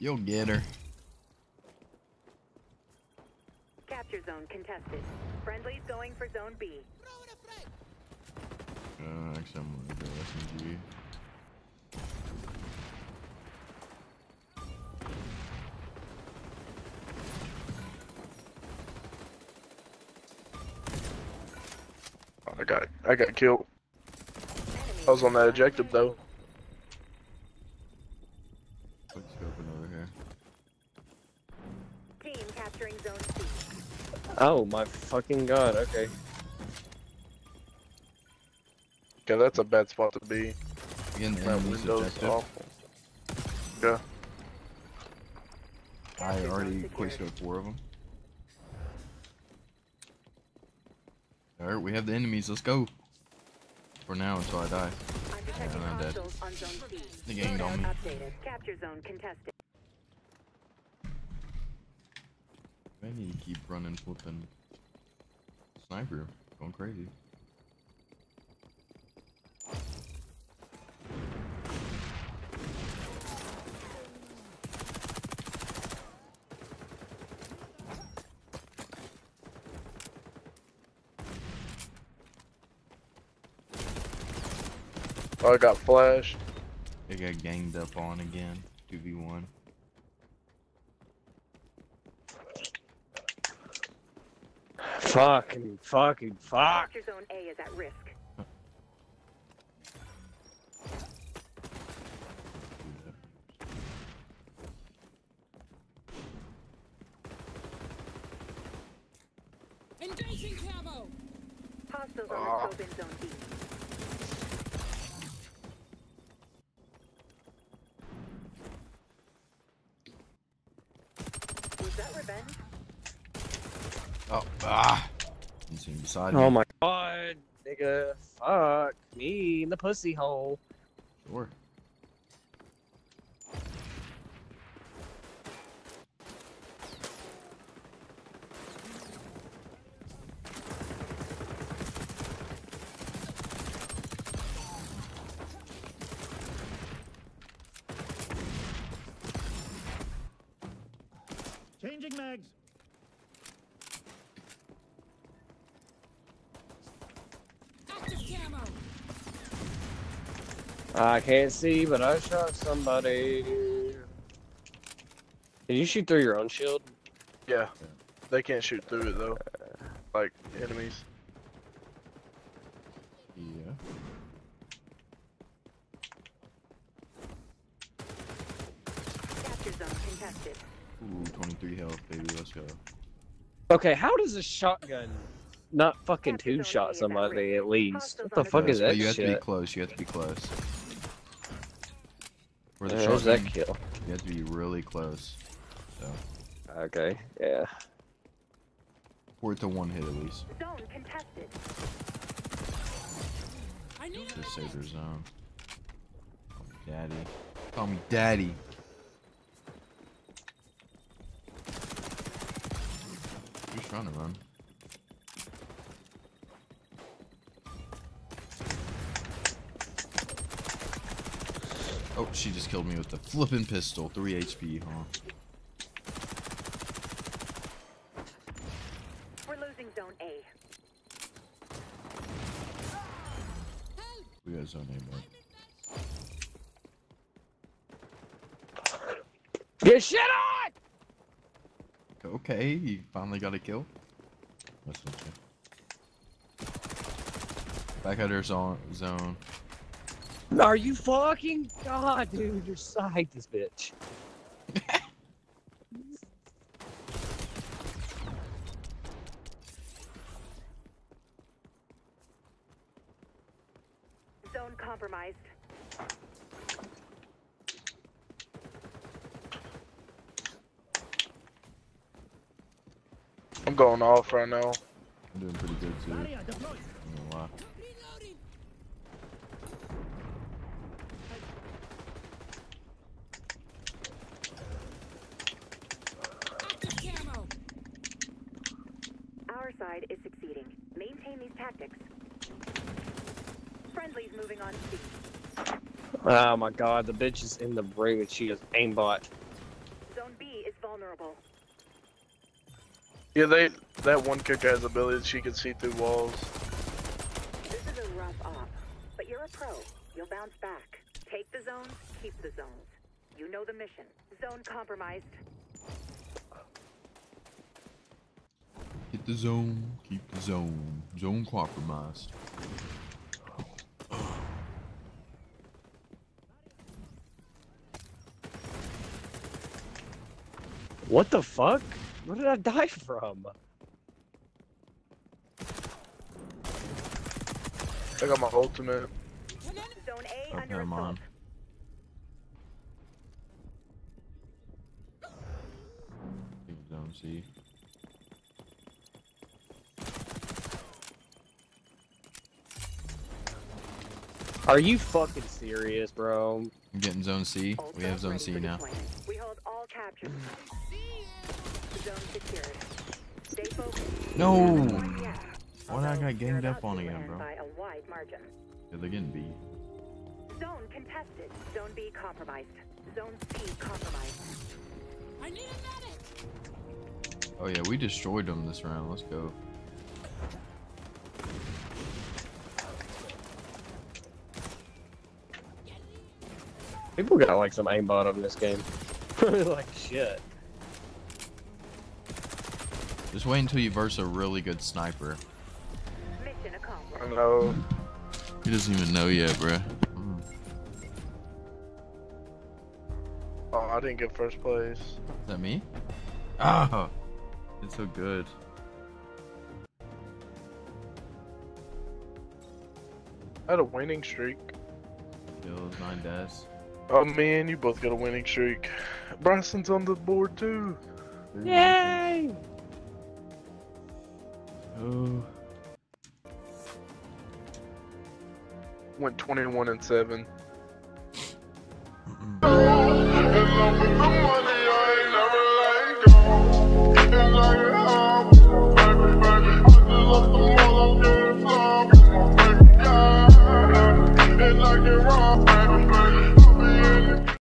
You'll get her. Capture zone contested. Friendlies going for zone B. Uh, actually, I'm gonna go SMG. I got I got killed. I was on that objective though. Team capturing zone C. Oh my fucking god, okay. Yeah, that's a bad spot to be. Again, the That window's objective. awful. Yeah. I already secured. quick four of them. Alright, we have the enemies. Let's go. For now until I die. I'm detecting I'm dead. hostiles on zone C. They ganged on me. Updated. Capture zone contested. I need to keep running flipping sniper. Going crazy. Oh, I got flashed. They got ganged up on again. 2v1. Fucking, fucking, fuck. Zone A is at risk. Engaging camo! Hostiles Ah. on the scope in zone B. Was that revenge? Oh, ah! He's sitting beside me. Oh my god, nigga. Fuck me in the pussy hole. Sure. I can't see, but I shot somebody. Did you shoot through your own shield? Yeah. They can't shoot through it though. Like enemies. Yeah. Capture zone contested. Ooh, 23 health, baby. Let's go. Okay, how does a shotgun not fucking two shot somebody at least? What the fuck is But that you have to be close. You have to be close. For the uh, There's that kill. you have to be really close. So, Okay, yeah. for it to one hit at least. Zone contested. I need Just save your zone. Call me daddy. Call me daddy. Who's trying to run? She just killed me with the flippin' pistol. 3 HP, huh? We're losing zone A. We got zone A, bud. Get shit on! Okay, you finally got a kill. That's not good. Back at her zone. zone. Are you fucking god, dude? You're side this bitch. Zone compromised. I'm going off right now. I'm doing pretty good too. Tactics. Friendlies moving on C. Oh my god, the bitch is in the ring and she is aimbot. Zone B is vulnerable. Yeah, they that one kicker has the ability that she can see through walls. This is a rough op, but you're a pro. You'll bounce back. Take the zones, keep the zones. You know the mission. Zone compromised. The zone, keep the zone. Zone compromised. What the fuck? Where did I die from? I got my ultimate. Zone A Oh, under never assault. mind. Zone C. Are you fucking serious, bro? I'm getting Zone C. All We have Zone C now. We hold all captures. Zone secured. Stay focused. No! Yeah. Why did I Although got you're ganged up on again, bro? By a wide margin. Yeah, they're getting B. Zone contested. Zone B compromised. Zone C compromised. I need a medic. Oh yeah, we destroyed them this round. Let's go. People got like some aimbot on this game. like shit. Just wait until you verse a really good sniper. Mission accomplished. I know. He doesn't even know yet, bruh. Mm. Oh, I didn't get first place. Is that me? Ah! It's so good. I had a winning streak. Kills, 9 deaths. Oh man, you both got a winning streak. Bryson's on the board too. Yay! Oh. Went 21 and 7. Mm-mm. Oh,